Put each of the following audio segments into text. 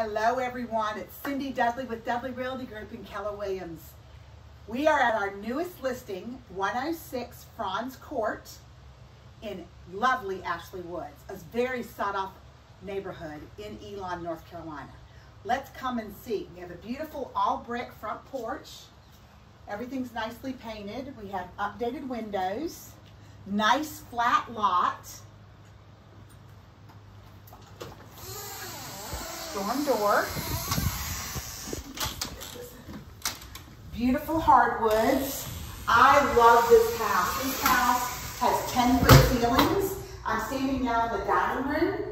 Hello everyone, it's Cindy Dudley with Dudley Realty Group in Keller Williams. We are at our newest listing, 106 Franz Court in lovely Ashley Woods, a very sought off neighborhood in Elon, North Carolina. Let's come and see. We have a beautiful all brick front porch. Everything's nicely painted. We have updated windows, nice flat lot. Storm door. Beautiful hardwoods. I love this house. This house has 10 foot ceilings. I'm standing now in the dining room.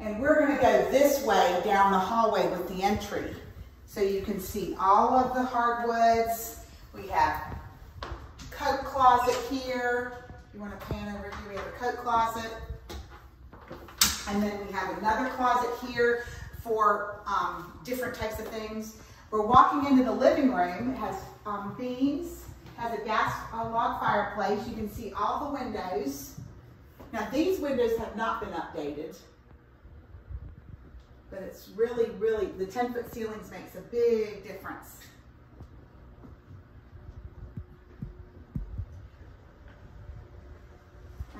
And we're gonna go this way down the hallway with the entry. So you can see all of the hardwoods. We have coat closet here. You wanna pan over here, we have a coat closet. And then we have another closet here for um, different types of things. We're walking into the living room. It has um, beams, has a gas log fireplace. You can see all the windows. Now these windows have not been updated, but it's really, really, the 10 foot ceilings makes a big difference.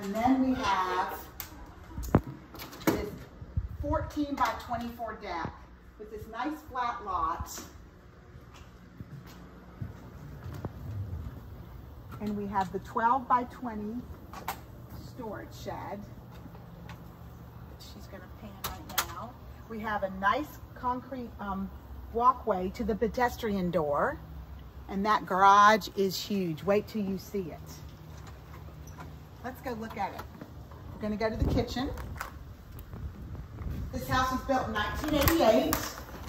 And then we have 14 by 24 deck with this nice flat lot. And we have the 12 by 20 storage shed. She's gonna pan right now. We have a nice concrete um, walkway to the pedestrian door. And that garage is huge. Wait till you see it. Let's go look at it. We're gonna go to the kitchen. This house was built in 1988.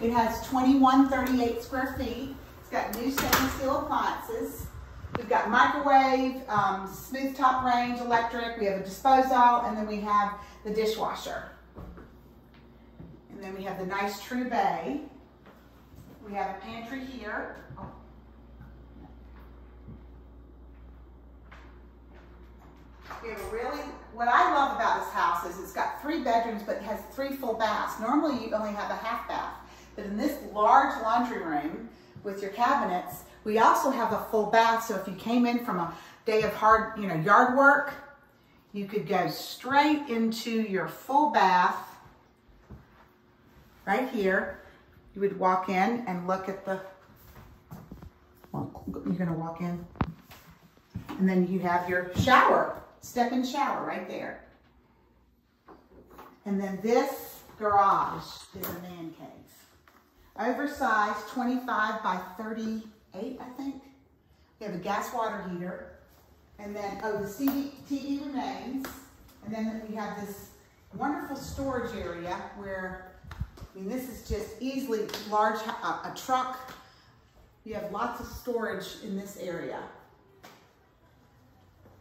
It has 2138 square feet. It's got new stainless steel appliances. We've got microwave, um, smooth top range, electric. We have a disposal, and then we have the dishwasher. And then we have the nice true bay. We have a pantry here. We have a really what I love about this house is it's got three bedrooms, but it has three full baths. Normally you only have a half bath, but in this large laundry room with your cabinets, we also have a full bath. So if you came in from a day of hard, you know, yard work, you could go straight into your full bath right here. You would walk in and look at the, well, you're gonna walk in, and then you have your shower step in shower right there. And then this garage is a man cave. Oversized 25 by 38, I think. We have a gas water heater. And then, oh, the TV, TV remains. And then we have this wonderful storage area where, I mean, this is just easily large, a truck. You have lots of storage in this area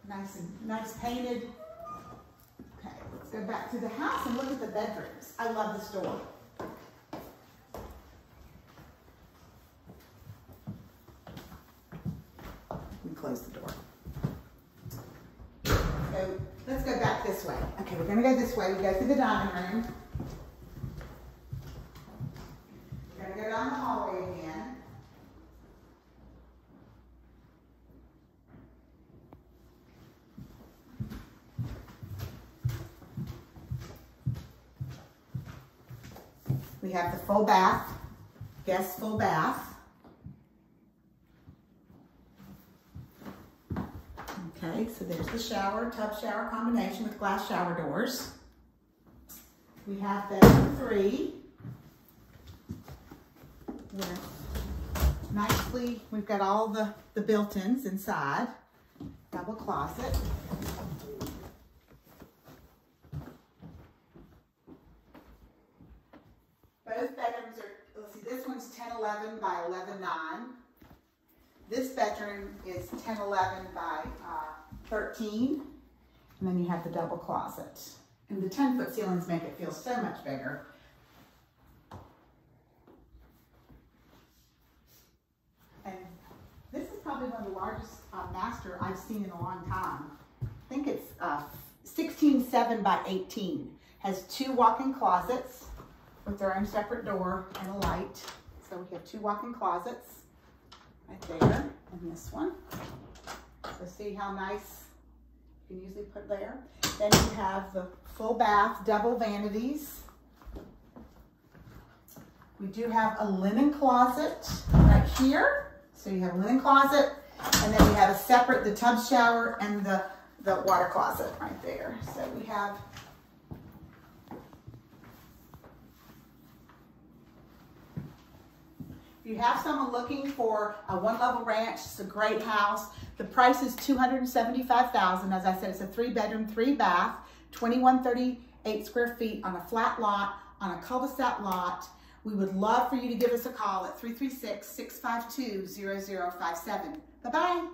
nice and nice painted. Okay, let's go back to the house and look at the bedrooms. I love this door. We close the door. So let's go back this way. Okay, we're gonna go this way. We go through the dining room. We're gonna go down the hallway again. We have the full bath, guest full bath. Okay, so there's the shower, tub shower combination with glass shower doors. We have bedroom three. With nicely, we've got all the, the built-ins inside. Double closet. Both bedrooms are, let's see, this one's 1011 by 119. This bedroom is 1011 by uh, 13. And then you have the double closet. And the 10 foot ceilings make it feel so much bigger. And this is probably one of the largest uh, master I've seen in a long time. I think it's uh, 16.7 by 18. Has two walk-in closets with their own separate door and a light. So we have two walk-in closets right there and this one. So see how nice you can usually put there. Then you have the full bath, double vanities. We do have a linen closet right here. So you have a linen closet and then we have a separate, the tub shower and the, the water closet right there. So we have If you have someone looking for a one level ranch, it's a great house. The price is 275000 As I said, it's a three bedroom, three bath, 2138 square feet on a flat lot, on a cul-de-sac lot. We would love for you to give us a call at 336-652-0057. Bye-bye.